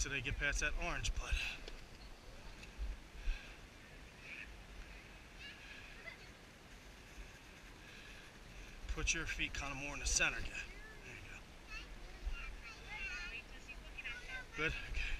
till they get past that orange, but put your feet kind of more in the center. Yeah. There you go. Good. Okay.